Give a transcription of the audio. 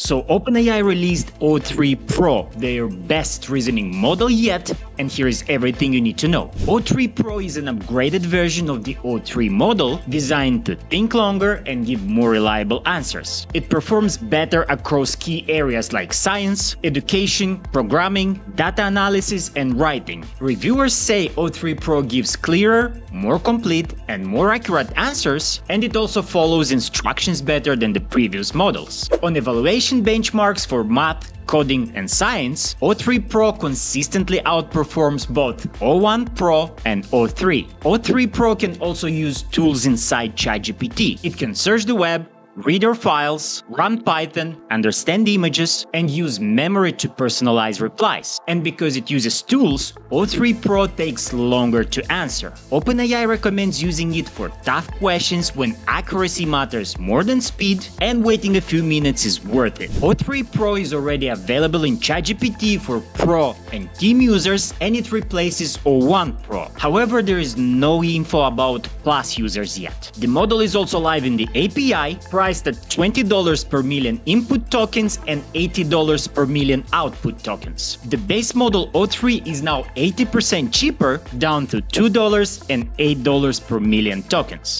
So OpenAI released O3 Pro, their best reasoning model yet, and here is everything you need to know. O3 Pro is an upgraded version of the O3 model designed to think longer and give more reliable answers. It performs better across key areas like science, education, programming, data analysis, and writing. Reviewers say O3 Pro gives clearer, more complete, and more accurate answers, and it also follows instructions better than the previous models. On evaluation benchmarks for math, coding, and science, O3 Pro consistently outperforms both O1 Pro and O3. O3 Pro can also use tools inside ChatGPT. It can search the web, read your files, run Python, understand images, and use memory to personalize replies. And because it uses tools, O3 Pro takes longer to answer. OpenAI recommends using it for tough questions when accuracy matters more than speed, and waiting a few minutes is worth it. O3 Pro is already available in ChatGPT for Pro and Team users, and it replaces O1 Pro. However, there is no info about Plus users yet. The model is also live in the API, priced at $20 per million input tokens and $80 per million output tokens. The base model O3 is now 80% cheaper, down to $2 and $8 per million tokens.